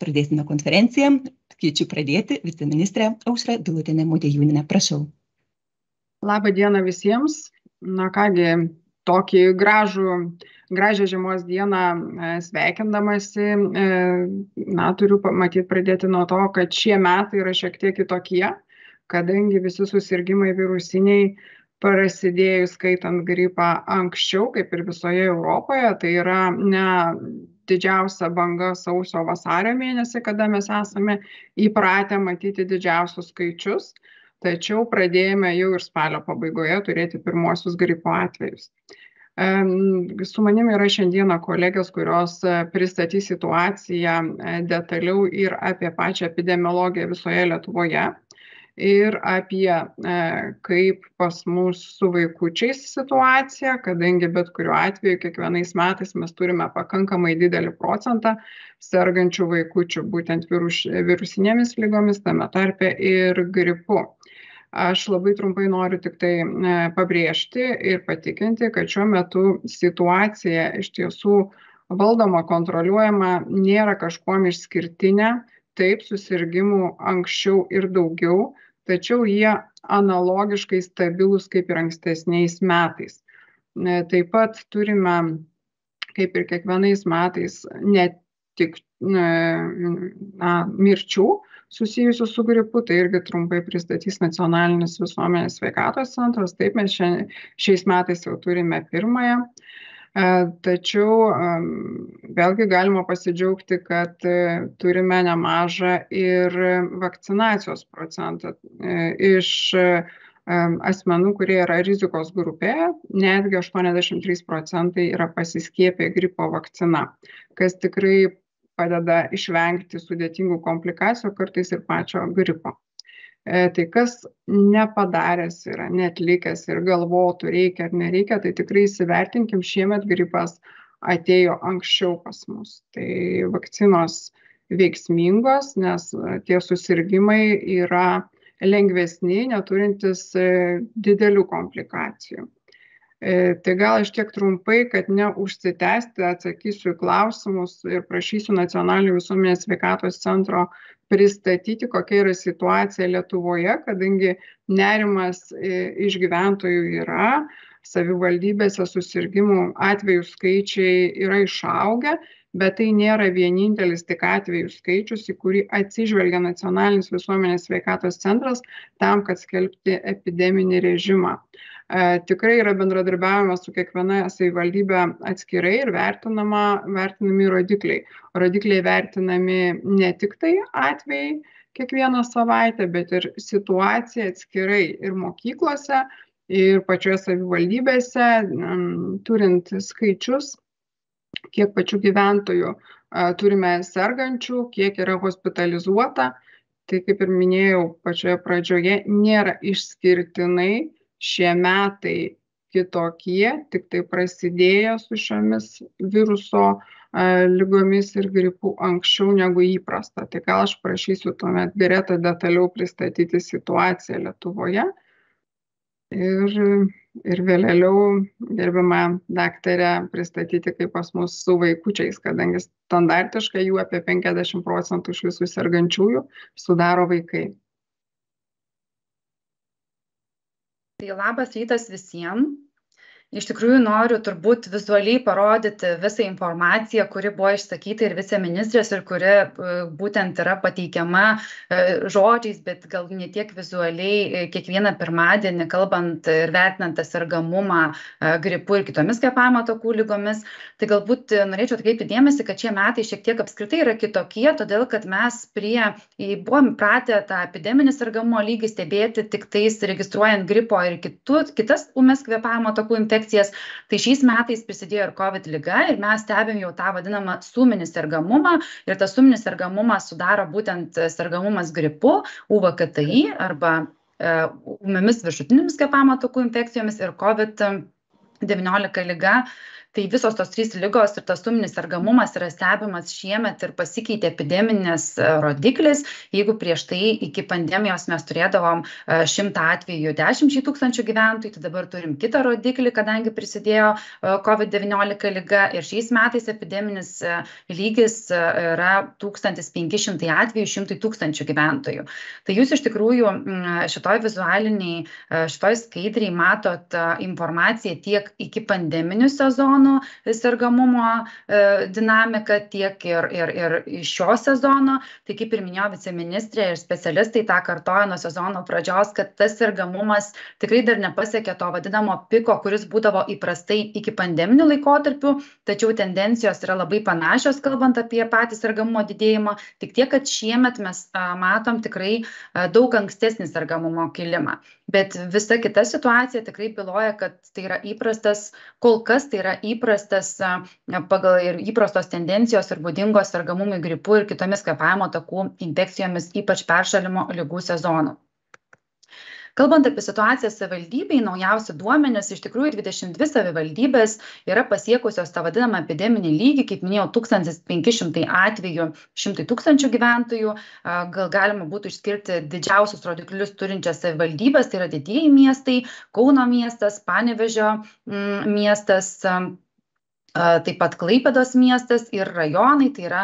pradėsime konferenciją. Kviečiu pradėti viceministrę Aušrą Bilutinę Modėjūninę. Prašau. Labą dieną visiems. Na kągi, tokį gražų, gražią žiemos dieną e, sveikindamasi, e, na, turiu matyti pradėti nuo to, kad šie metai yra šiek tiek kitokie, kadangi visi susirgymai virusiniai prasidėjus skaitant gripą anksčiau, kaip ir visoje Europoje, tai yra ne didžiausia banga sausio vasario mėnesį, kada mes esame įpratę matyti didžiausius skaičius, tačiau pradėjome jau ir spalio pabaigoje turėti pirmosius gripo atvejus. Su manimi yra šiandieną kolegės, kurios e, pristatys situaciją e, detaliau ir apie pačią epidemiologiją visoje Lietuvoje ir apie e, kaip pas mus su vaikučiais situacija, kadangi bet kuriuo atveju kiekvienais metais mes turime pakankamai didelį procentą sergančių vaikučių būtent virus, virusinėmis lygomis, tame tarpe ir gripu. Aš labai trumpai noriu tik tai e, pabrėžti ir patikinti, kad šiuo metu situacija iš tiesų valdoma, kontroliuojama, nėra kažkuom išskirtinė, taip susirgymų anksčiau ir daugiau, tačiau jie analogiškai stabilūs kaip ir ankstesniais metais. Taip pat turime, kaip ir kiekvienais metais, ne tik na, mirčių susijusių su gripu, tai irgi trumpai pristatys nacionalinis visuomenės sveikatos centras. Taip, mes šiais metais jau turime pirmąją E, tačiau vėlgi galima pasidžiaugti, kad e, turime nemažą ir vakcinacijos procentą e, iš asmenų, kurie yra rizikos grupėje, netgi 83 procentai yra pasiskiepę gripo vakcina, kas tikrai padeda išvengti sudėtingų komplikacijų, kartais ir pačio gripo. E, tai kas nepadaręs yra, netlikęs ir galvotų, reikia ar nereikia, tai tikrai įsivertinkim, šiemet gripas atėjo anksčiau pas mus. Tai vakcinos veiksmingos, nes e, tie susirgymai yra lengvesni, neturintis e, didelių komplikacijų. Tai gal aš tiek trumpai, kad neužsitęsti, atsakysiu į klausimus ir prašysiu Nacionalinio visuomenės sveikatos centro pristatyti, kokia yra situacija Lietuvoje, kadangi nerimas e, iš gyventojų yra, savivaldybėse susirgymų atvejų skaičiai yra išaugę, bet tai nėra vienintelis tik atvejų skaičius, į kurį atsižvelgia nacionalinis visuomenės sveikatos centras tam, kad skelbti epideminį režimą. E, tikrai yra bendradarbiavimas su kiekviena savivaldybė atskirai ir vertinama, vertinami rodikliai. Rodikliai vertinami ne tik tai atvejai kiekvieną savaitę, bet ir situacija atskirai ir mokyklose, ir pačioje savivaldybėse, turint skaičius, kiek pačių gyventojų turime sergančių, kiek yra hospitalizuota. Tai kaip ir minėjau pačioje pradžioje, nėra išskirtinai šie metai kitokie, tik tai prasidėjo su šiomis viruso lygomis ir gripu anksčiau negu įprasta. Tai gal aš prašysiu tuomet Greta detaliau pristatyti situaciją Lietuvoje. Ir, ir vėliau gerbimą daktarę pristatyti, kaip pas mus su vaikučiais, kadangi standartiškai jų apie 50 procentų iš visų sergančiųjų sudaro vaikai. Tai labas rytas visiems. Iš tikrųjų noriu turbūt vizualiai parodyti visą informaciją, kuri buvo išsakyta ir viceministrės ir kuri e, būtent yra pateikiama e, žodžiais, bet gal ne tiek vizualiai e, kiekvieną pirmadienį, kalbant ir vertinant tą sergamumą gripu ir kitomis kvepavimo takų lygomis. Tai galbūt norėčiau atkreipti dėmesį, kad šie metai šiek tiek apskritai yra kitokie, todėl kad mes prie, buvom pratę tą epideminį sergamumo lygį stebėti tik tais registruojant gripo ir kitu, kitas umės kvepavimo takų infekcijas infekcijas. Tai šiais metais prisidėjo ir COVID lyga ir mes stebim jau tą vadinamą suminį sergamumą ir tas suminis sergamumas sudaro būtent sergamumas gripu, UVKTI arba ūmiomis viršutinėmis kvėpavimo takų infekcijomis ir COVID-19 lyga tai visos tos trys ligos ir tas suminis sergamumas yra stebimas šiemet ir pasikeitė epideminis rodiklis. Jeigu prieš tai iki pandemijos mes turėdavom šimtą atvejų dešimčiai tūkstančių gyventojų tai dabar turim kitą rodiklį kadangi prisidėjo covid devyniolika liga ir šiais metais epideminis lygis yra tūkstantis penki šimtai atvejų šimtui tūkstančių gyventojų. Tai jūs iš tikrųjų šitoj vizualinėj šitoj skaidrėj matot informaciją tiek iki pandeminių sezonų sergamumo dinamiką tiek ir ir ir šio sezono. Tai kaip ir minėjo viceministrė ir specialistai tą kartoja nuo sezono pradžios kad tas sergamumas tikrai dar nepasiekė to vadinamo piko kuris būdavo įprastai iki pandeminiu laikotarpiu tačiau tendencijos yra labai panašios kalbant apie patį sergamumo didėjimą. Tik tiek kad šiemet mes matom tikrai daug ankstesnį sergamumo kilimą bet visa kita situacija tikrai byloja kad tai yra įprastas kol kas tai yra įprastas pagal ir įprastos tendencijos ir būdingos sergamumui gripu ir kitomis kvėpavimo takų infekcijomis ypač peršalimo ligų sezonu kalbant apie situaciją savivaldybėj naujausi duomenys iš tikrųjų dvidešim dvi savivaldybės yra pasiekusios tą vadinamą epideminį lygį kaip minėjau tūkstantis penki šimtai atvejų šimtui tūkstančių gyventojų. Gal galima būtų išskirti didžiausius rodiklius turinčias savivaldybes tai yra didieji miestai kauno miestas panevėžio miestas taip pat klaipėdos miestas ir rajonai tai yra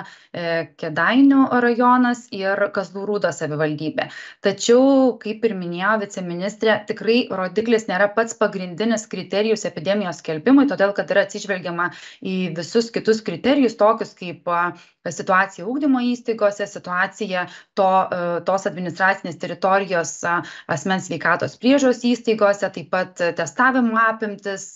kėdainių rajonas ir kazlų rūdos savivaldybė. Tačiau kaip ir minėjo viceministrė tikrai rodiklis nėra pats pagrindinis kriterijus epidemijos skelbimui todėl kad yra atsižvelgiama į visus kitus kriterijus tokius kaip situacija ugdymo įstaigose situacija to tos administracinės teritorijos asmens sveikatos priežiūros įstaigose taip pat testavimo apimtys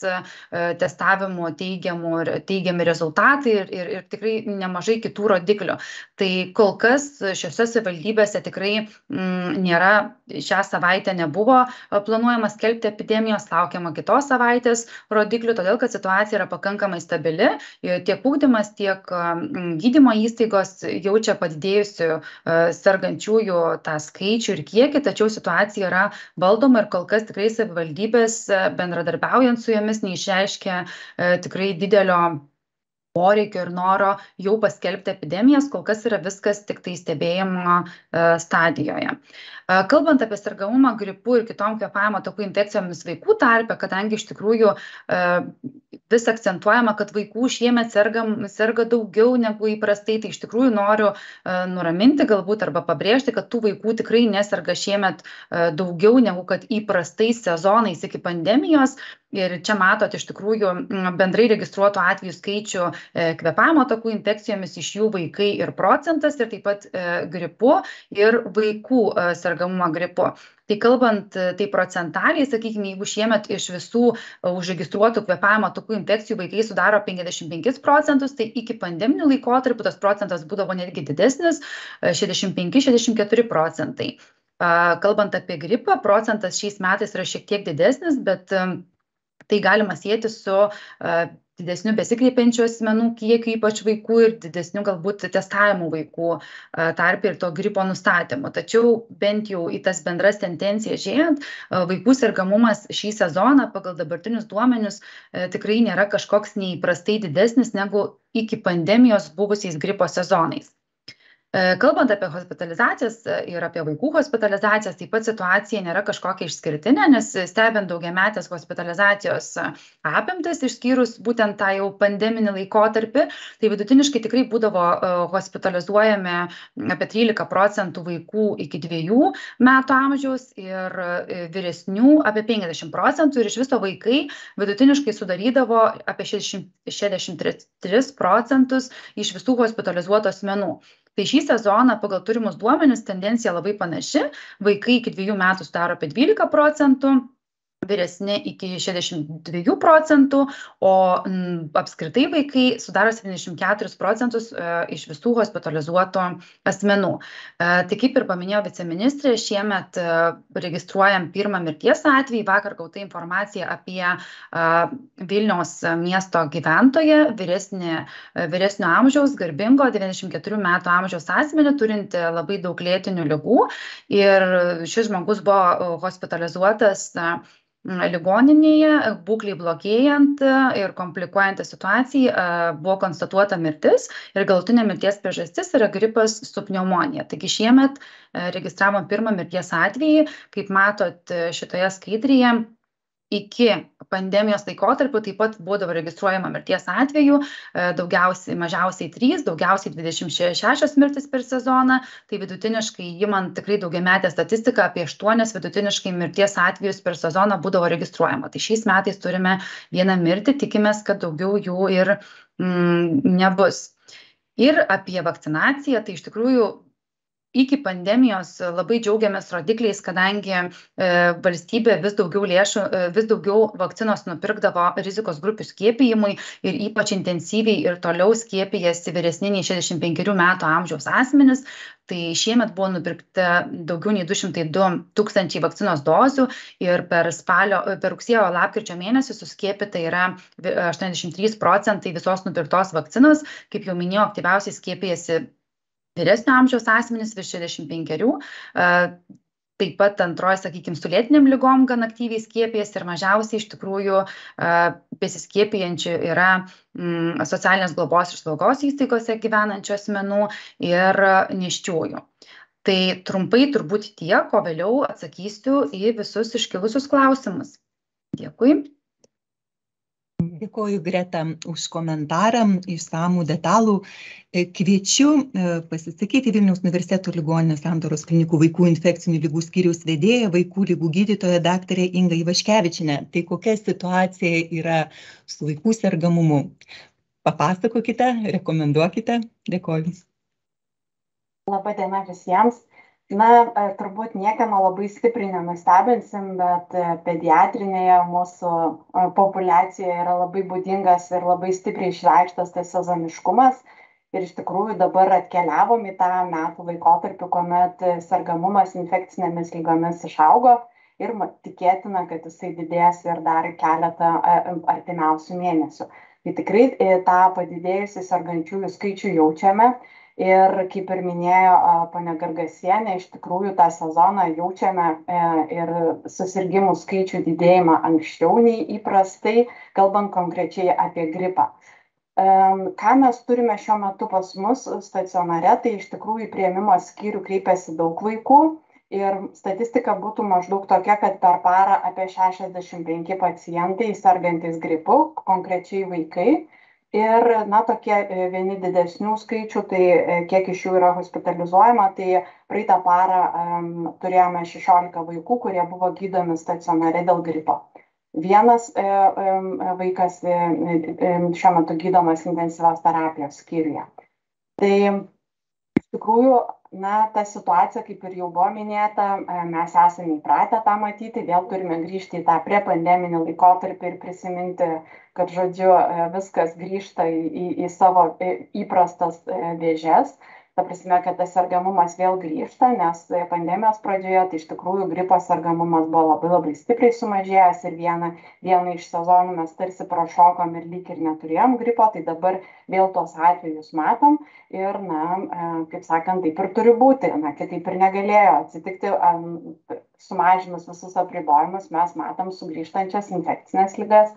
testavimo teigiamų teigiami rezultatai ir ir ir tikrai nemažai kitų rodiklių tai kol kas šiose savivaldybėse tikrai nėra šią savaitę nebuvo planuojama skelbti epidemijos laukiama kitos savaitės rodiklių todėl kad situacija yra pakankamai stabili. Tiek ugdymas tiek gydymo įstaigos jaučia padidėjusių sergančiųjų tą skaičių ir kiekį tačiau situacija yra valdoma ir kol kas tikrai savivaldybės bendradarbiaujant su jomis neišreiškia tikrai didelio poreikio ir noro jau paskelbti epidemijas kol kas yra viskas tiktai stebėjimo stadijoje. Kalbant apie sergamumą gripu ir kitom kvėpavimo takų infekcijomis vaikų tarpe kadangi iš tikrųjų vis akcentuojama kad vaikų šiemet sergam serga daugiau negu įprastai tai iš tikrųjų noriu nuraminti galbūt arba pabrėžti kad tų vaikų tikrai neserga šiemet daugiau negu kad įprastais sezonais iki pandemijos. Ir čia matot iš tikrųjų bendrai registruotų atvejų skaičių kvėpavimo takų infekcijomis iš jų vaikai ir procentas ir taip pat gripu ir vaikų sergamumą gripu tai kalbant taip procentaliai sakykim jeigu šiemet iš visų užregistruotų kvėpavimo takų infekcijų vaikai sudaro penkiasdešim penkis procentus tai iki pandeminiu laikotarpiu tas procentas būdavo netgi didesnis šešiasdešim keturi procentai. Kalbant apie gripą procentas šiais metais yra šiek tiek didesnis bet tai galima sieti su didesniu besikreipiančių asmenų kiekiu ypač vaikų ir didesniu galbūt testavimu vaikų tarpe ir to gripo nustatymu. Tačiau bent jau į tas bendras tendencijas žiūrint vaikų sergamumas šį sezoną pagal dabartinius duomenis tikrai nėra kažkoks neįprastai didesnis negu iki pandemijos buvusiais gripo sezonais kalbant apie hospitalizacijas ir apie vaikų hospitalizacijas taip pat situacija nėra kažkokia išskirtinė nes stebint daugiametės hospitalizacijos apimtis išskyrus būtent tą jau pandeminį laikotarpį tai vidutiniškai tikrai būdavo hospitalizuojami apie trylika procentų vaikų iki dviejų metų amžiaus ir vyresnių apie penkiasdešim procentų ir iš viso vaikai vidutiniškai sudarydavo apie šešiasdešim šešiasdešim tris procentus iš visų hospitalizuotų asmenų tai šį sezoną pagal turimus duomenis tendencija labai panaši. Vaikai iki dviejų metų sudaro apie dvylika procentų vyresni iki šešiasdešim dviejų procentų o apskritai vaikai sudaro septyniasdešim keturis procentus iš visų hospitalizuotų asmenų. Tai kaip ir paminėjo viceministrė šiemet registruojam pirmą mirties atvejį. Vakar gauta informacija apie vilniaus miesto gyventoją vyresnį vyresnio amžiaus garbingo devyniasdešim keturių metų amžiaus asmenį turintį labai daug lėtinių ligų. Ir šis žmogus buvo hospitalizuotas ligoninėje būklei blogėjant ir komplikuojantis situacijai buvo konstatuota mirtis ir galutinė mirties priežastis yra gripas su pneumonija. Taigi šiemet registravom pirmą mirties atvejį. Kaip matot šitoje skaidrėje iki pandemijos laikotarpiu taip pat būdavo registruojama mirties atvejų daugiausiai mažiausiai trys daugiausiai dvidešim šešios mirtys per sezoną. Tai vidutiniškai imant tikrai daugiametę statistiką apie aštuonis vidutiniškai mirties atvejus per sezoną būdavo registruojama. Tai šiais metais turime vieną mirtį tikimės kad daugiau jų ir mm, nebus. Ir apie vakcinaciją tai iš tikrųjų iki pandemijos labai džiaugiamės rodikliais kadangi e, valstybė vis daugiau lėšų e, vis daugiau vakcinos nupirkdavo rizikos grupių skiepijimui ir ypač intensyviai ir toliau skiepijasi vyresni nei šešiasdešim penkerių metų amžiaus asmenys. Tai šiemet buvo nupirkta daugiau nei du šimtai du tūkstančiai vakcinos dozių ir per spalio per rugsėjo lapkričio mėnesį suskiepyta yra aštuoniasdešim trys procentai visos nupirktos vakcinos. Kaip jau minėjau aktyviausiai skiepijasi vyresnio amžiaus asmenys virš šešiasdešim penkerių taip pat antroj sakykim su lėtinėm ligom gan aktyviai skiepijasi ir mažiausiai iš tikrųjų besiskiepijančių yra mm, socialinės globos ir slaugos įstaigose gyvenančių asmenų ir nėščiųjų. Tai trumpai turbūt tiek o vėliau atsakysiu į visus iškilusius klausimus. Dėkui Dėkoju Greta už komentarą, išsamų detalų. E, kviečiu e, pasisakyti Vilniaus universiteto ligoninės sandoros klinikų vaikų infekcinių lygų skyriaus vedėja, vaikų lygų gydytoja daktarė Inga Ivaškevičinė. Tai kokia situacija yra su vaikų sergamumu? Papasakokite, rekomenduokite. Dėkoju. Labadiena visiems na e, turbūt niekieno labai stipriai nenustebinsim bet e, pediatrinėje mūsų e, populiacijoje yra labai būdingas ir labai stipriai išreikštas tas sezoniškumas. Ir iš tikrųjų dabar atkeliavom į tą metų laikotarpį kuomet sergamumas infekcinėmis ligomis išaugo. Ir tikėtina kad jisai didės ir dar keletą artimiausių mėnesių. Tai tikrai tą padidėjusį sergančiųjų skaičių jaučiame ir kaip ir minėjo ponia gargasienė iš tikrųjų tą sezoną jaučiame e, ir susirgimų skaičių didėjimą anksčiau nei įprastai kalbant konkrečiai apie gripą. Ką mes turime šiuo metu pas mus stacionare tai iš tikrųjų į priėmimo skyrių kreipiasi daug vaikų. Ir statistika būtų maždaug tokia kad per parą apie šešiasdešim penki pacientai sergantys gripu konkrečiai vaikai ir na tokie e, vieni didesnių skaičių tai e, kiek iš jų yra hospitalizuojama tai praeitą parą turėjome šešiolika vaikų kurie buvo gydomi stacionare dėl gripo. Vienas e, vaikas šiuo metu gydomas intensyvios terapijos skyriuje. Tai tikrųjų na ta situacija kaip ir jau buvo minėta mes esame įpratę tą matyti vėl turime grįžti į tą priepandeminį laikotarpį ir prisiminti kad žodžiu viskas grįžta į į savo įprastas vėžes ta prasme kad tas sergamumas vėl grįžta nes pandemijos pradžioje tai iš tikrųjų gripo sergamumas buvo labai labai stipriai sumažėjęs ir vieną vieną iš sezonų mes tarsi prašokom ir lyg ir neturėjom gripo tai dabar vėl tuos atvejus matom ir na kaip sakant taip ir turi būti na kitaip ir negalėjo atsitikti sumažinus visus apribojimus mes matom sugrįžtančias infekcines ligas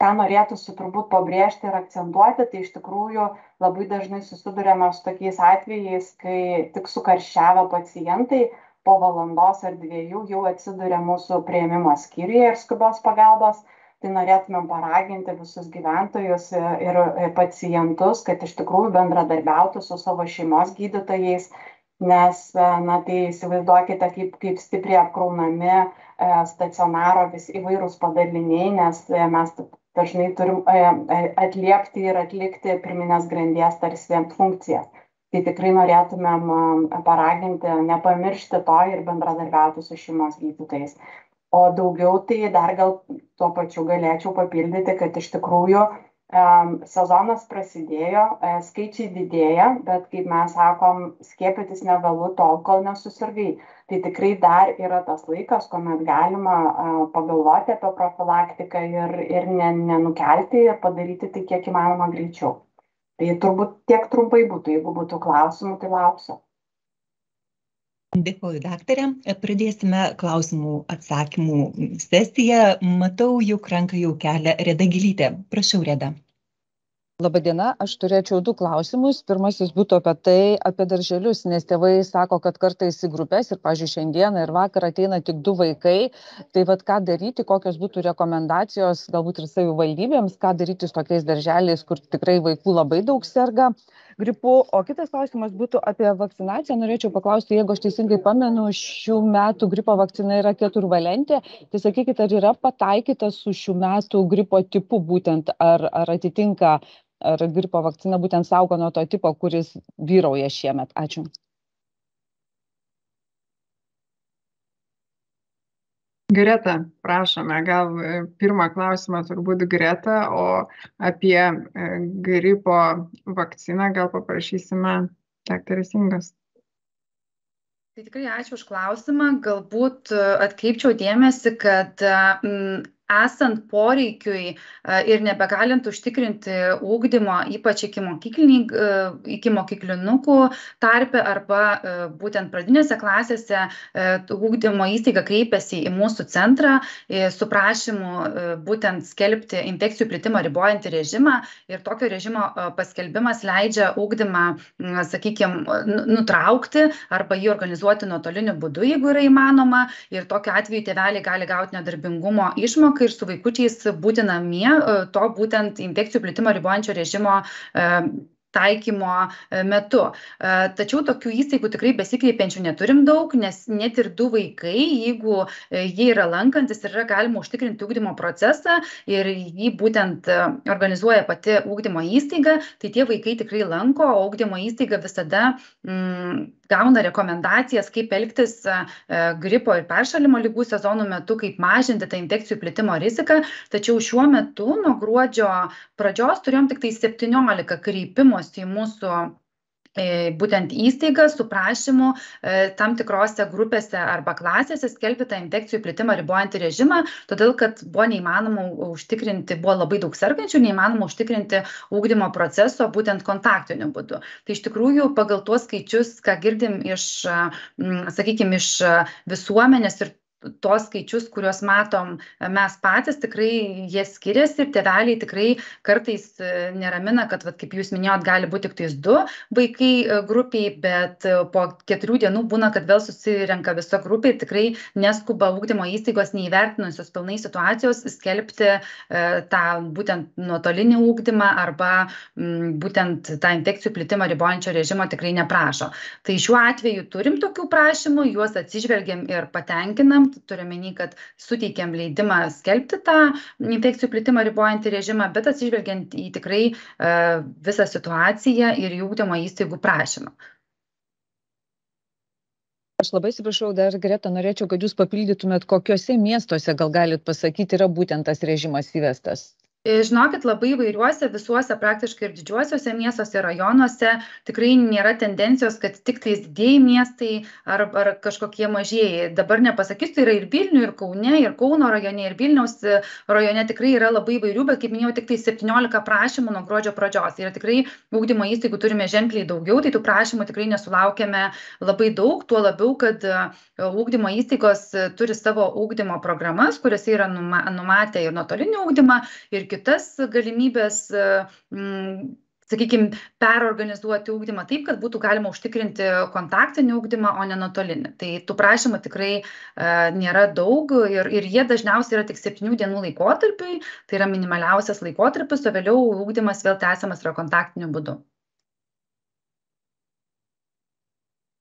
ką norėtųsi turbūt pabrėžti ir akcentuoti tai iš tikrųjų labai dažnai susiduriame su tokiais atvejais kai tik sukarščiavę pacientai po valandos ar dviejų jau atsiduria mūsų priėmimo skyriuje ir skubios pagalbos. Tai norėtumėm paraginti visus gyventojus ir pacientus kad iš tikrųjų bendradarbiautų su savo šeimos gydytojais nes na tai įsivaizduokite kaip kaip stipriai apkraunami stacionaro vis įvairūs padaliniai nes mes dažnai turim atliepti ir atlikti pirminės grandies tarsi funkcijas. Tai tikrai norėtumėm paraginti nepamiršti to ir bendradarbiauti su šeimos gydytojais. O daugiau tai dar gal tuo pačiu galėčiau papildyti kad iš tikrųjų sezonas prasidėjo skaičiai didėja bet kaip mes sakom skiepytis nevėlu tol kol nesusirgai tai tikrai dar yra tas laikas kuomet galima pagalvoti apie profilaktiką ir ir ne nenukelti ir padaryti tai kiek įmanoma greičiau tai turbūt tiek trumpai būtų jeigu būtų klausimų tai lauksiu Dėkuoju, daktarė. Pradėsime klausimų atsakymų sesiją. Matau, juk ranką jau kelia Reda Gilytė. Prašau, Reda laba diena aš turėčiau du klausimus. Pirmasis būtų apie tai apie darželius nes tėvai sako kad kartais į grupes ir pavyzdžiui šiandieną ir vakar ateina tik du vaikai. Tai vat ką daryti kokios būtų rekomendacijos galbūt ir savivaldybėms ką daryti su tokiais darželiais kur tikrai vaikų labai daug serga gripu. O kitas klausimas būtų apie vakcinaciją. Norėčiau paklausti jeigu aš teisingai pamenu šių metų gripo vakcina yra keturvalentė. Tai sakykit ar yra pataikyta su šių metų gripo tipu būtent ar ar atitinka ar gripo vakcina būtent saugo nuo to tipo, kuris vyrauja šiemet? Ačiū. Greta, prašome, gal e, pirmą klausimą turbūt Greta, o apie e, gripo vakciną gal paprašysime daktarės Ingas. Tai tikrai ačiū už klausimą. Galbūt e, atkreipčiau dėmesį, kad esant poreikiui ir nebegalint užtikrinti ugdymo, ypač iki, iki mokyklinukų tarpe arba būtent pradinėse klasėse, ugdymo įstaiga kreipiasi į mūsų centrą su prašymu būtent skelbti infekcijų plitimą ribojantį režimą ir tokio režimo paskelbimas leidžia ugdymą, sakykime, nutraukti arba jį organizuoti nuotoliniu būdu, jeigu yra įmanoma. Ir tokiu atveju tėveliai gali gauti nedarbingumo išmoką ir su vaikučiais būti namie e, to būtent infekcijų plitimą ribojančio režimo e, taikymo e, metu. Tačiau tokių įstaigų tikrai besikreipiančių neturim daug, nes net ir du vaikai, jeigu jie yra lankantis yra galima užtikrinti ūkdymo procesą ir jį būtent organizuoja pati ūkdymo įstaiga, tai tie vaikai tikrai lanko, o ūkdymo įstaiga visada mm, gauna rekomendacijas, kaip elgtis gripo ir peršalimo lygų sezonų metu, kaip mažinti tą infekcijų plitimo riziką. Tačiau šiuo metu nuo gruodžio pradžios turėjom tik tai 17 kreipimosi į mūsų E, būtent įstaiga su prašymu e, tam tikrose grupėse arba klasėse skelbti tą infekcijų plitimą ribojantį režimą, todėl kad buvo neįmanoma užtikrinti, buvo labai daug sergančių, neįmanoma užtikrinti ūkdymo proceso būtent kontaktiniu būdu. Tai iš tikrųjų pagal tuos skaičius, ką girdim iš, sakykime, iš visuomenės ir tuos skaičius, kuriuos matom mes patys, tikrai jie skiriasi ir tėveliai tikrai kartais e, neramina, kad, vat, kaip jūs minėjot, gali būti tik tais du vaikai e, grupiai, bet e, po keturių dienų būna, kad vėl susirenka visa grupė ir tikrai neskuba ūkdymo įstaigos neįvertinusios pilnai situacijos skelbti tą būtent nuotolinį ūkdymą arba m, būtent tą infekcijų plitimą ribojančio režimo tikrai neprašo. Tai šiuo atveju turim tokių prašymų, juos atsižvelgiam ir patenkinam turiu omeny, kad suteikiam leidimą skelbti tą infekcijų plitimą ribojantį režimą, bet atsižvelgiant į tikrai uh, visą situaciją ir jų ūkdymo įstaigų prašymą. Aš labai atsiprašau, dar Greta, norėčiau, kad jūs papildytumėt, kokiuose miestuose gal galit pasakyti, yra būtent tas režimas įvestas. E, žinokit, labai įvairiuose, visuose praktiškai ir didžiuosiuose miestuose, rajonuose tikrai nėra tendencijos, kad tik tais didėjai miestai ar, ar kažkokie mažieji. Dabar nepasakysiu, tai yra ir Vilnių, ir Kaune, ir Kauno rajone, ir Vilniaus rajone tikrai yra labai įvairių, bet kaip minėjau, tik tai 17 prašymų nuo gruodžio pradžios. Ir tikrai ūkdymo įstaigų turime ženkliai daugiau, tai tų prašymų tikrai nesulaukėme labai daug, tuo labiau, kad ūkdymo įstaigos turi savo ūkdymo programas, kuriuose yra numatę ir nuotolinį ūkdymą, ir kitas galimybes sakykime, perorganizuoti ūkdymą taip, kad būtų galima užtikrinti kontaktinį ūkdymą, o ne nuotolinį. Tai tų prašymų tikrai e, nėra daug ir, ir jie dažniausiai yra tik septynių dienų laikotarpiai, tai yra minimaliausias laikotarpis, o vėliau ūkdymas vėl tęsiamas yra kontaktiniu būdu.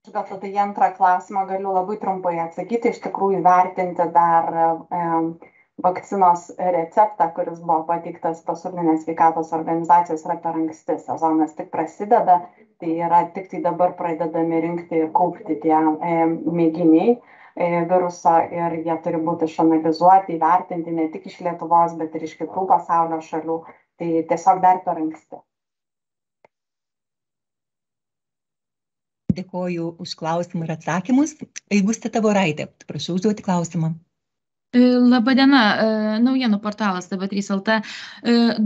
Gal tada į antrą klausimą galiu labai trumpai atsakyti, iš tikrųjų vertinti dar e, vakcinos receptą, kuris buvo pateiktas pasaulinės sveikatos organizacijos, yra per anksti. Sezonas tik prasideda, tai yra tik tai dabar pradedami rinkti ir kaupti tie e, mėginiai e, viruso ir jie turi būti išanalizuoti, įvertinti ne tik iš Lietuvos, bet ir iš kitų pasaulio šalių. Tai tiesiog dar per anksti. Dėkoju už klausimą ir atsakymus. Aigustė Tavoraitė, prašau užduoti klausimą. Labadiena, e, naujienų portalas TV3 LT.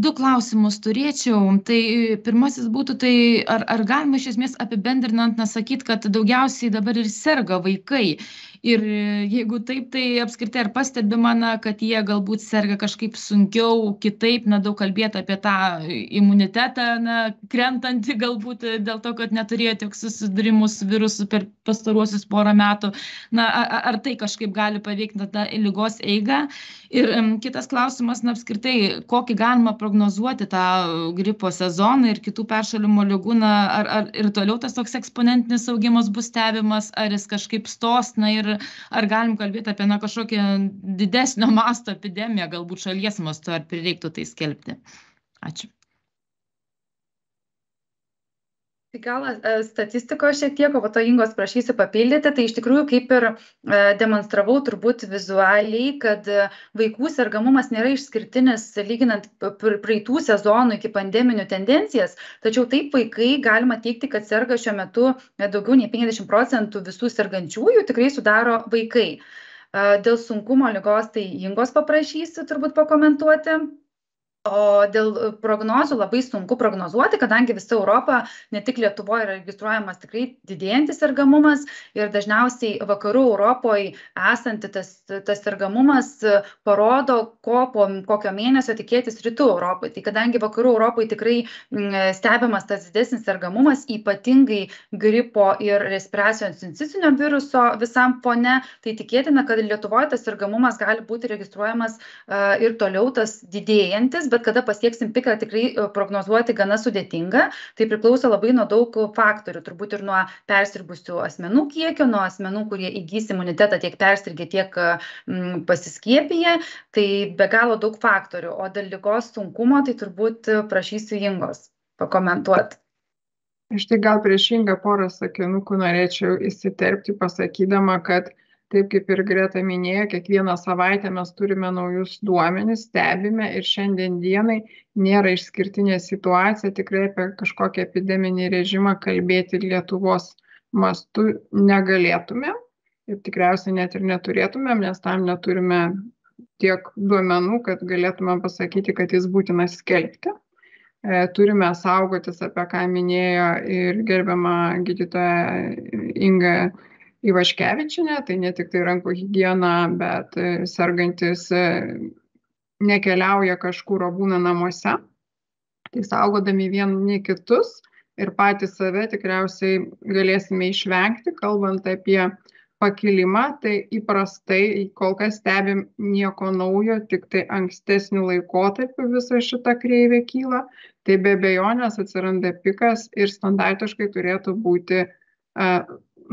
Du klausimus turėčiau. Tai pirmasis būtų, tai ar, ar galima iš esmės apibendrinant, nesakyti, kad daugiausiai dabar ir serga vaikai. Ir jeigu taip, tai apskritai ar pastebima, na, kad jie galbūt serga kažkaip sunkiau, kitaip, na, daug kalbėti apie tą imunitetą, na, krentantį galbūt dėl to, kad neturėjo tiek susidūrimų su virusu per pastaruosius porą metų. Na, ar, ar tai kažkaip gali paveikti tą lygos eigą? Ir kitas klausimas, na, apskritai, kokį galima prognozuoti tą gripo sezoną ir kitų peršalimo lygų, na, ar, ar ir toliau tas toks eksponentinis augimas bus stebimas, ar jis kažkaip stos, na ir ar galim kalbėti apie na, kažkokią didesnio masto epidemiją, galbūt šalies mastu, ar prireiktų tai skelbti. Ačiū. Tai gal e, statistikos šiek tiek, o po to Ingos prašysiu papildyti, tai iš tikrųjų kaip ir e, demonstravau turbūt vizualiai, kad e, vaikų sergamumas nėra išskirtinis lyginant praeitų sezonų iki pandeminių tendencijas, tačiau taip vaikai galima teikti, kad serga šiuo metu daugiau nei 50 procentų visų sergančiųjų tikrai sudaro vaikai. Dėl sunkumo lygos tai Ingos paprašysiu turbūt pakomentuoti o dėl e, prognozių labai sunku prognozuoti kadangi visa europa ne tik lietuvoj yra registruojamas tikrai didėjantis sergamumas ir dažniausiai vakarų europoj esanti tas tas sergamumas e, parodo ko po kokio mėnesio tikėtis rytų europoj tai kadangi vakarų europoj tikrai stebimas tas didesnis sergamumas ypatingai gripo ir respiracinio sincitinio viruso visam fone tai tikėtina kad lietuvoj tas sergamumas gali būti registruojamas ir toliau tas didėjantis bet kada pasieksim piką tikrai e, prognozuoti gana sudėtinga. Tai priklauso labai nuo daug faktorių. Turbūt ir nuo persirgusių asmenų kiekio nuo asmenų kurie įgys imunitetą tiek persirgę tiek pasiskiepiję. Tai be galo daug faktorių. O dėl ligos sunkumo tai turbūt prašysiu ingos pakomentuot. Aš tai gal prieš ingą porą sakinukų norėčiau įsiterpti pasakydama, kad taip kaip ir greta minėjo kiekvieną savaitę mes turime naujus duomenis stebime ir šiandien dienai nėra išskirtinė situacija tikrai apie kažkokį epideminį režimą kalbėti lietuvos mastu negalėtumėm ir tikriausiai net ir neturėtumėm nes tam neturime tiek duomenų kad galėtumėm pasakyti kad jis būtinas skelbti. E, turime saugotis apie ką minėjo ir gerbiama gydytoja inga ivaškevičienė tai ne tiktai rankų higiena bet e, sergantys e, nekeliauja kažkur o būna namuose. Tai saugodami vieni kitus ir patys save tikriausiai galėsime išvengti kalbant apie pakilimą tai įprastai kol kas stebim nieko naujo tiktai ankstesniu laikotarpiu visa šita kreivė kyla. Tai be abejonės atsiranda pikas ir standartiškai turėtų būti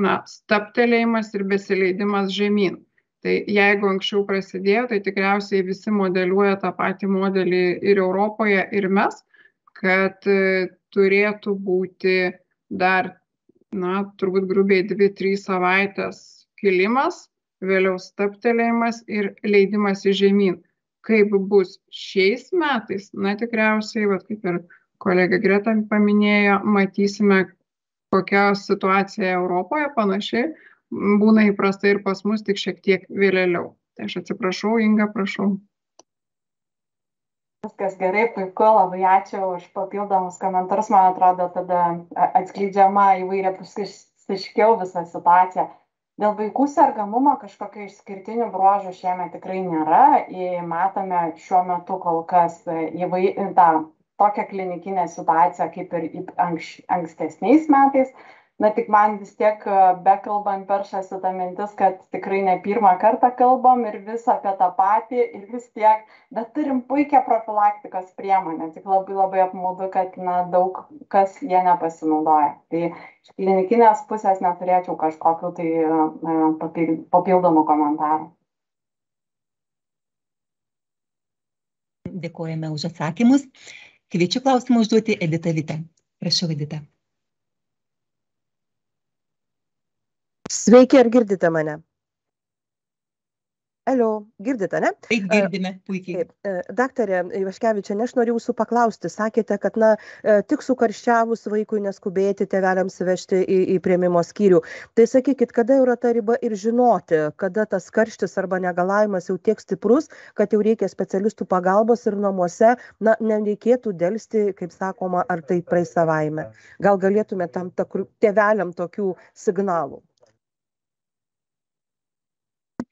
na stabtelėjimas ir besileidimas žemyn. Tai jeigu anksčiau prasidėjo tai tikriausiai visi modeliuoja tą patį modelį ir europoje ir mes kad e, turėtų būti dar na turbūt grubiai dvi trys savaitės kilimas vėliau stabtelėjimas ir leidimasis žemyn. Kaip bus šiais metais na tikriausiai vat kaip ir kolegė greta paminėjo matysime kokia situacija Europoje panaši būna įprastai ir pas mus tik šiek tiek vėliau. Tai aš atsiprašau, Inga, prašau. Viskas gerai, puiku, labai ačiū už papildomus komentarus, man atrodo, tada atskleidžiama įvairia pusiškiau visa situacija. Dėl vaikų sergamumo kažkokio išskirtinių bruožų šiemet tikrai nėra. Matome šiuo metu kol kas įvai, tą tokią klinikinę situaciją kaip ir anks, ankstesniais metais. Na tik man vis tiek bekalbant peršasi ta mintis, kad tikrai ne pirmą kartą kalbam ir vis apie tą patį ir vis tiek, bet turim puikią profilaktikos priemonę, tik labai labai apmaudu, kad na, daug kas jie nepasinaudoja. Tai iš klinikinės pusės neturėčiau kažkokiu tai papildomų komentarų. Dėkojame už atsakymus. Kviečiu klausimą užduoti Edita Vite. Prašau, Edita. Sveiki, ar girdite mane? Alio, girdite, ne? Taip, girdime, puikiai. Taip, daktarė Ivaškevičiane, aš noriu jūsų paklausti, sakėte, kad, na, tik sukarščiavus vaikui neskubėti tėveliams vežti į, į prieimimo skyrių. Tai sakykit, kada yra ta riba ir žinoti, kada tas karštis arba negalavimas jau tiek stiprus, kad jau reikia specialistų pagalbos ir namuose, na, nereikėtų dėlsti, kaip sakoma, ar tai praeis savaime. Gal galėtume tam takrų, tėveliam tokių signalų?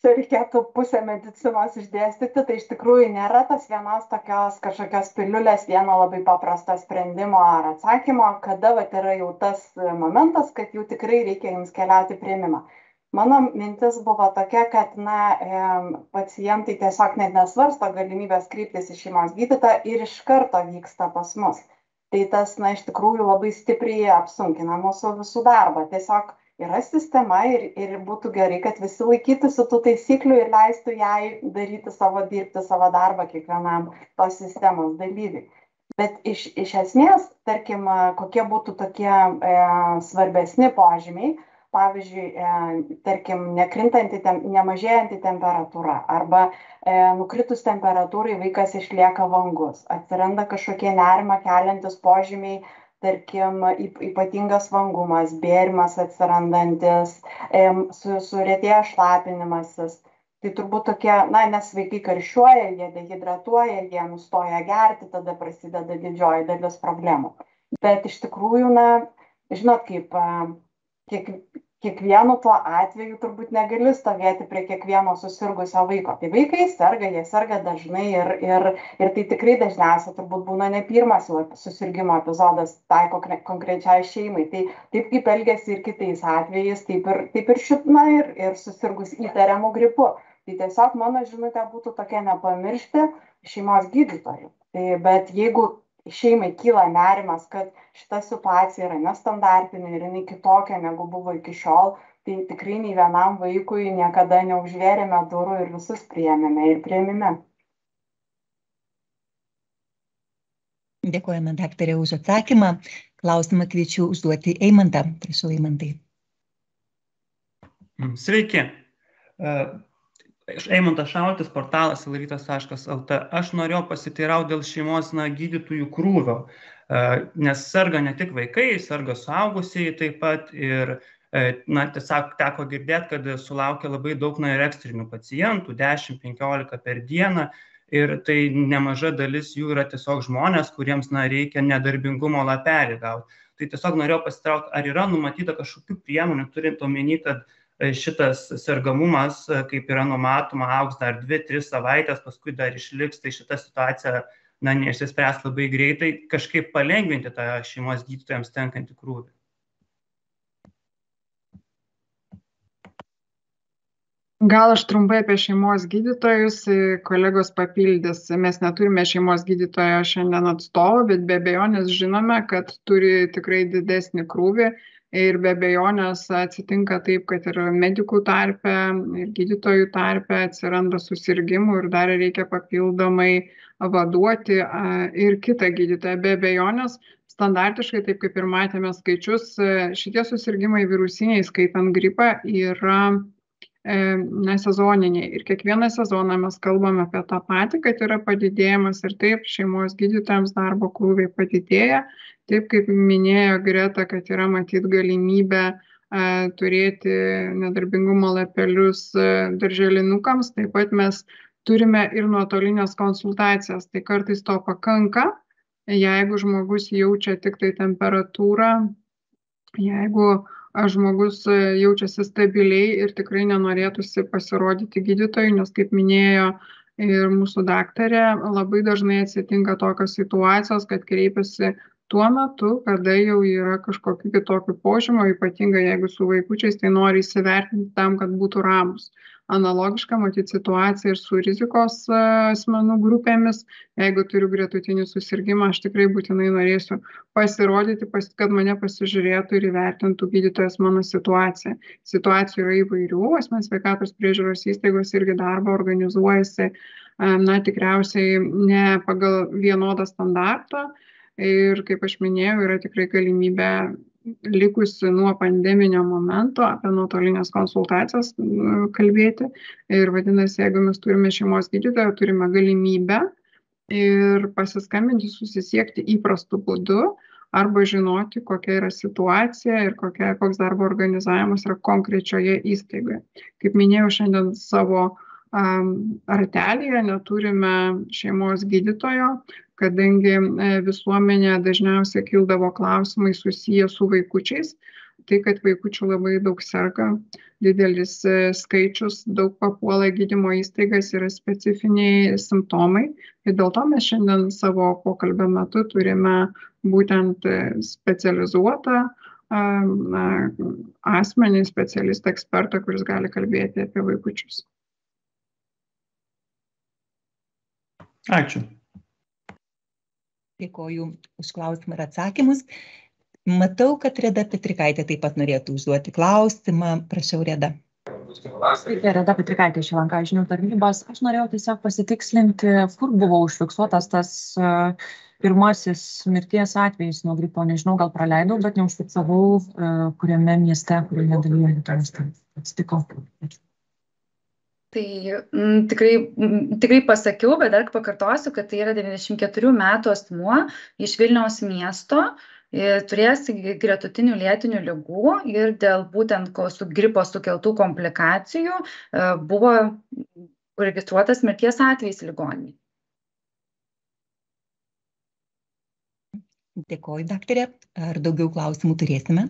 Čia reikėtų pusę medicinos išdėstyti, tai iš tikrųjų nėra tas vienos tokios kažkokios piliulės, vieno labai paprasto sprendimo ar atsakymo, kada vat, yra jau tas momentas, kad jau tikrai reikia jums keliauti prieimimą. Mano mintis buvo tokia, kad na, pacientai tiesiog net nesvarsto galimybės kreiptis į šeimos gydytoją ir iš karto vyksta pas mus. Tai tas, na, iš tikrųjų labai stipriai apsunkina mūsų visų darbą. Tiesiog yra sistema ir, ir būtų gerai, kad visi laikytųsi tų taisyklių ir leistų jai daryti savo, dirbti savo darbą kiekvienam tos sistemos dalyviui. Bet iš, iš esmės, tarkim, kokie būtų tokie e, svarbesni požymiai, pavyzdžiui, e, tarkim, nekrintanti, tem, nemažėjanti temperatūra arba e, nukritus temperatūrai vaikas išlieka vangus, atsiranda kažkokie nerima keliantis požymiai tarkim ypatingas vangumas bėrimas atsirandantis su suretėjęs šlapinimasis. Tai turbūt tokie na nes vaikai karščiuoja jie dehidratuoja jie nustoja gerti tada prasideda didžioji dalis problemų. Bet iš tikrųjų na žinot kaip kiek kiekvienu tuo atveju turbūt negali stovėti prie kiekvieno susirgusio vaiko. Tai vaikai serga jie serga dažnai ir ir ir tai tikrai dažniausia turbūt būna ne pirmas jau susirgimo epizodas tai kokre konkrečiai šeimai. Tai taip kaip elgiasi ir kitais atvejais taip ir taip ir šit na ir ir susirgus įtariamu gripu. Tai tiesiog mano žinutė būtų tokia nepamiršti šeimos gydytojų. Tai bet jeigu šeimai kyla nerimas kad šita situacija yra nestandartinė ir jinai kitokia negu buvo iki šiol tai tikrai nei vienam vaikui niekada neužvėrėme durų ir visus priėmėme ir priėmime Dėkojame daktarė už atsakymą. Klausimą kviečiu užduoti Eimantą. Prašau, Eimantai. Sveiki. Eimantas Šautis, portalas ilrytas.lt. Aš norėjau pasiteirauti dėl šeimos na, gydytojų krūvio, nes serga ne tik vaikai, serga suaugusieji taip pat ir na, tiesiog teko girdėti, kad sulaukia labai daug na, ir ekstrinių pacientų, 10-15 per dieną ir tai nemaža dalis jų yra tiesiog žmonės, kuriems na, reikia nedarbingumo lapelį gauti. Tai tiesiog norėjau pasitraukti, ar yra numatyta kažkokių priemonių, turint omeny, kad šitas sergamumas, kaip yra numatoma, auks dar 2-3 savaitės, paskui dar išliks, tai šita situacija na, neišsispręs labai greitai, kažkaip palengvinti tą šeimos gydytojams tenkantį krūvį. Gal aš trumpai apie šeimos gydytojus, kolegos papildys. Mes neturime šeimos gydytojo šiandien atstovo, bet be abejonės žinome, kad turi tikrai didesnį krūvį ir be abejonės atsitinka taip kad ir medikų tarpe ir gydytojų tarpe atsiranda susirgimų ir dar reikia papildomai vaduoti ir kitą gydytoją. Be abejonės standartiškai taip kaip ir matėme skaičius šitie susirgimai virusiniai skaitant gripą yra na, sezoniniai. Ir kiekvieną sezoną mes kalbame apie tą patį, kad yra padidėjimas ir taip šeimos gydytojams darbo krūviai padidėja taip kaip minėjo greta kad yra matyt galimybė turėti nedarbingumo lapelius darželinukams taip pat mes turime ir nuotolines konsultacijas tai kartais to pakanka jeigu žmogus jaučia tiktai temperatūrą jeigu žmogus jaučiasi stabiliai ir tikrai nenorėtųsi pasirodyti gydytojui nes kaip minėjo ir mūsų daktarė labai dažnai atsitinka tokios situacijos kad kreipiasi tuo metu kada jau yra kažkokių kitokių požymių ypatingai jeigu su vaikučiais tai nori įsivertinti tam kad būtų ramūs analogiška matyt situacija ir su rizikos asmenų grupėmis. Jeigu turiu gretutinį susirgimą aš tikrai būtinai norėsiu pasirodyti pas kad mane pasižiūrėtų ir įvertintų gydytojas mano situaciją. Situacijų yra įvairių asmens sveikatos priežiūros įstaigos irgi darbą organizuojasi na tikriausiai ne pagal vienodą standartą. Ir kaip aš minėjau yra tikrai galimybė likusi nuo pandeminio momento apie nuotolinės konsultacijas kalbėti. Ir vadinasi, jeigu mes turime šeimos gydytoją, turime galimybę ir pasiskambinti, susisiekti įprastu būdu arba žinoti, kokia yra situacija ir kokia, koks darbo organizavimas yra konkrečioje įstaigoje. Kaip minėjau, šiandien savo um, ratelėje neturime šeimos gydytojo, kadangi e, visuomenė dažniausiai kildavo klausimai susiję su vaikučiais, tai kad vaikučių labai daug serga, didelis e, skaičius, daug papuola gydymo įstaigas yra specifiniai simptomai. Ir dėl to mes šiandien savo pokalbio metu turime būtent e, specializuotą na, asmenį, specialistą, ekspertą, kuris gali kalbėti apie vaikučius. Ačiū. Dėkoju už klausimą ir atsakymus. Matau, kad Reda Petrikaitė taip pat norėtų užduoti klausimą. Prašau, Reda. Sveiki, Reda Petrikaitė iš Lanka žinių tarnybos. Aš norėjau tiesiog pasitikslinti, kur buvo užfiksuotas tas uh, pirmasis mirties atvejis nuo gripo. Nežinau, gal praleidau, bet neužfiksavau, uh, kuriame mieste, kurioje dalyje atsitiko. Ačiū. Tai mm, tikrai, mm, tikrai pasakiau, bet dar pakartosiu, kad tai yra 94 metų asmuo iš Vilniaus miesto, turės gretutinių lėtinių lygų ir dėl būtent su gripo sukeltų komplikacijų e, buvo registruotas mirties atvejs ligoninėje. Dėkoju, daktarė. Ar daugiau klausimų turėsime?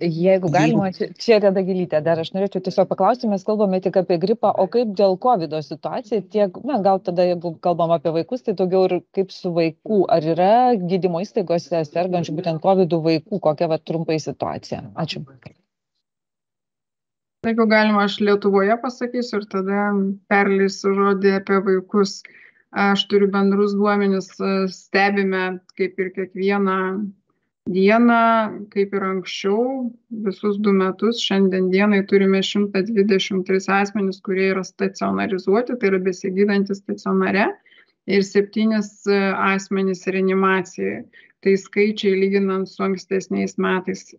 Jeigu galima, čia, čia Reda Gilytė, dar aš norėčiau tiesiog paklausti, mes kalbame tik apie gripą, o kaip dėl COVID situacija, tiek, na, gal tada, jeigu kalbam apie vaikus, tai daugiau ir kaip su vaikų, ar yra gydymo įstaigose sergančių būtent COVID vaikų, kokia va trumpai situacija. Ačiū. Jeigu galima, aš Lietuvoje pasakysiu ir tada perleisiu žodį apie vaikus. Aš turiu bendrus duomenis, stebime kaip ir kiekvieną dieną kaip ir anksčiau visus du metus šiandien dienai turime šimtą dvidešim tris asmenis kurie yra stacionarizuoti tai yra besigydantys stacionare ir septynis e, asmenis reanimacijoje. Tai skaičiai lyginant su ankstesniais metais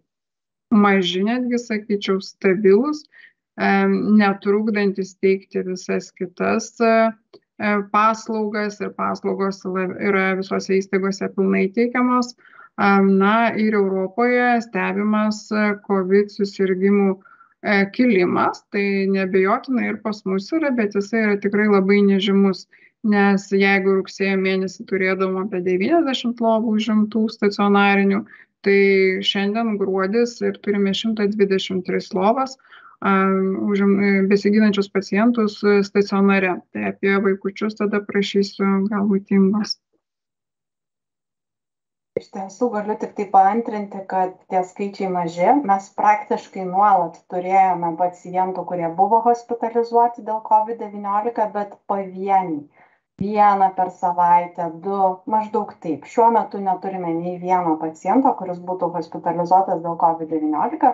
maži netgi sakyčiau stabilūs e, netrukdantys teikti visas kitas e, paslaugas ir paslaugos yra visose įstaigose pilnai teikiamos na ir Europoje stebimas e, COVID susirgymų e, kilimas, tai nebejotinai ir pas mus yra, bet jisai yra tikrai labai nežymus, nes jeigu rugsėjo mėnesį turėdavom apie 90 lovų užimtų stacionarinių, tai šiandien gruodis ir turime 123 lovas užim, e, besigydančius pacientus stacionare. Tai apie vaikučius tada prašysiu galbūt ingos iš tiesų galiu tiktai paantrinti kad tie skaičiai maži. Mes praktiškai nuolat turėjome pacientų kurie buvo hospitalizuoti dėl covid devyniolika bet pavieniai. Vieną per savaitę du maždaug taip. Šiuo metu neturime nei vieno paciento kuris būtų hospitalizuotas dėl covid devyniolika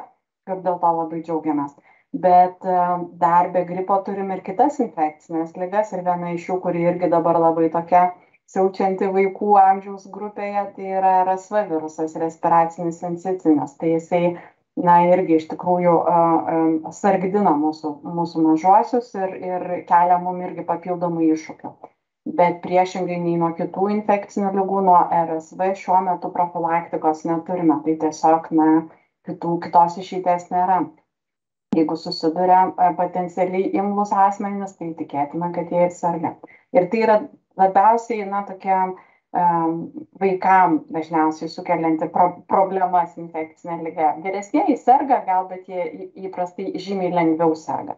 ir dėl to labai džiaugiamės. Bet e, dar be gripo turim ir kitas infekcines ligas ir viena iš jų kuri irgi dabar labai tokia siaučianti vaikų amžiaus grupėje, tai yra RSV virusas, respiracinis sincitinis. Tai jisai, na, irgi iš tikrųjų uh, sargdina mūsų, mūsų mažuosius ir, ir kelia mum irgi papildomų iššūkių. Bet priešingai nei nuo kitų infekcinių lygų, nuo RSV šiuo metu profilaktikos neturime. Tai tiesiog, na, kitų, kitos išeities nėra. Jeigu susiduria potencialiai imlus asmenys, tai tikėtina, kad jie ir serga. Ir tai yra labiausiai, na, tokia um, vaikam dažniausiai sukelianti pro problemas infekcinė lyga. Vyresnėji serga gal, bet jie įprastai žymiai lengviau serga.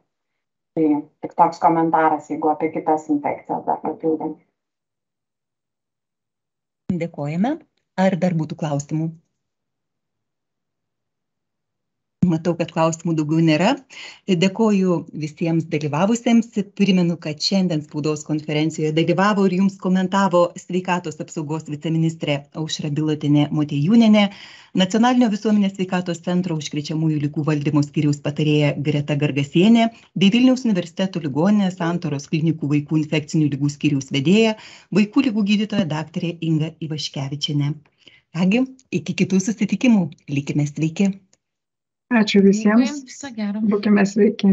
Tai tik toks komentaras, jeigu apie kitas infekcijas dar papildant. Dėkojame. Ar dar būtų klausimų? Matau, kad klausimų daugiau nėra. Dėkoju visiems dalyvavusiems. Primenu, kad šiandien spaudos konferencijoje dalyvavo ir jums komentavo sveikatos apsaugos viceministrė Aušra Bilotinė Motejūnenė, Nacionalinio visuomenės sveikatos centro užkrečiamųjų lygų valdymo skyriaus patarėja Greta Gargasienė bei Vilniaus universiteto ligoninės Santoros klinikų vaikų infekcinių lygų skyriaus vedėja, vaikų lygų gydytoja daktarė Inga Ivaškevičiane. Kągi, iki kitų susitikimų. Likime sveiki. Ačiū visiems. Būkime sveiki.